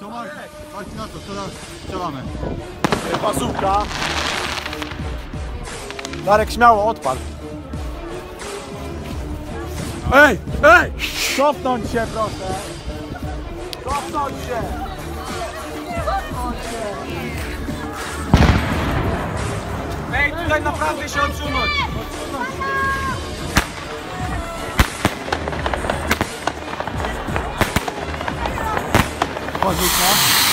Tomek, chodź na to, teraz strzelamy. Pasówka. Darek śmiało, odpal. Ej, ej! Cofnąć się proszę. Cofnąć się. Cofnąć się. Ej, tutaj naprawdę się odsunąć. Vorsicht, ne?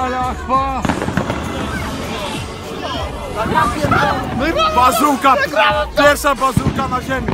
Ale achwa! Bazułka! Pierwsza bazułka na ziemi.